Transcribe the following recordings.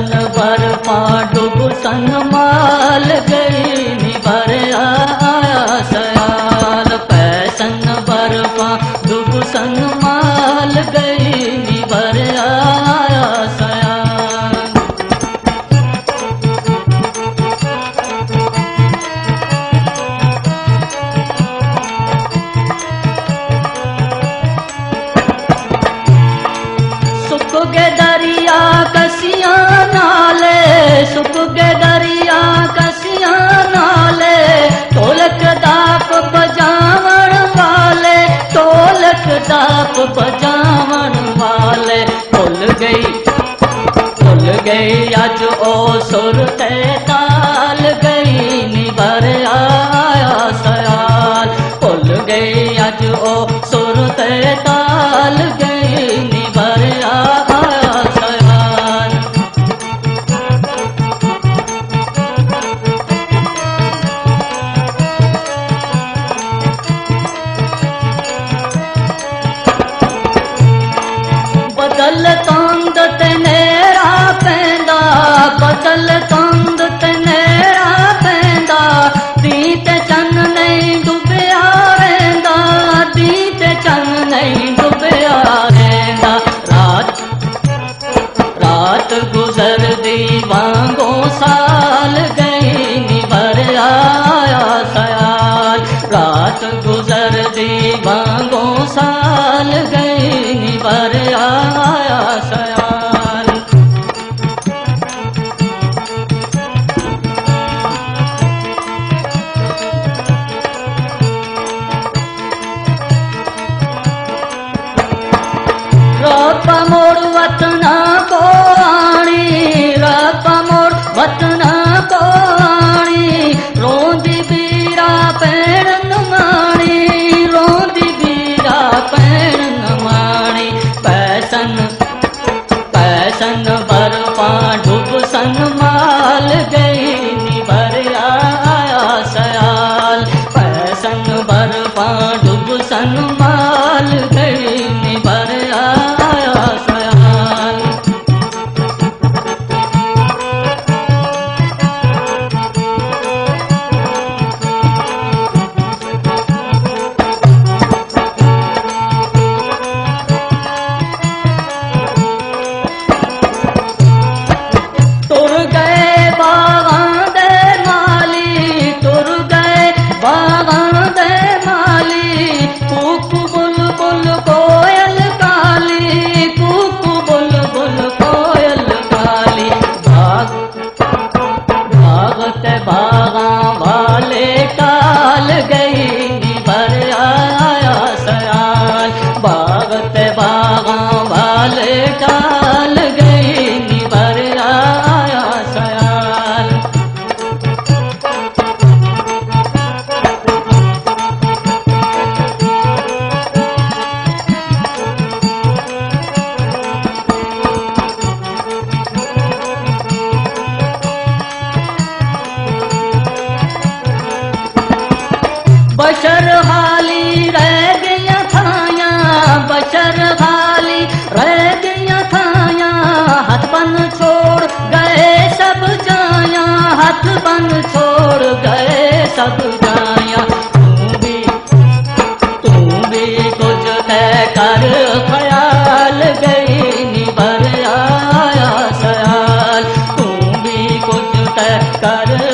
पर पा डु सन माल गई भर आया सयाल। पै भर पा डु संग माल गई गई आज ओ सुर ते ताल गई बांगों साल गई निभर आया सयाल। रात गुजर दी बांगों साल गई सन पैसन भर पाडुब सन माल गई भर आया पा डुबन माली परलन डुबन बन छोड़ गए सब जाया। तू भी तू भी कुछ है कर ख्याल गई निभर आया सयाल तू भी कुछ है कर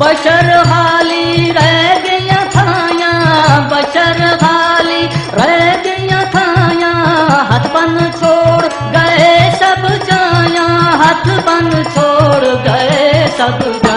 बशर हाली रह गया थाया बशर हाली रह गया थाया हथ बन छोड़ गए सब जाया, हथ बन छोड़ गए सब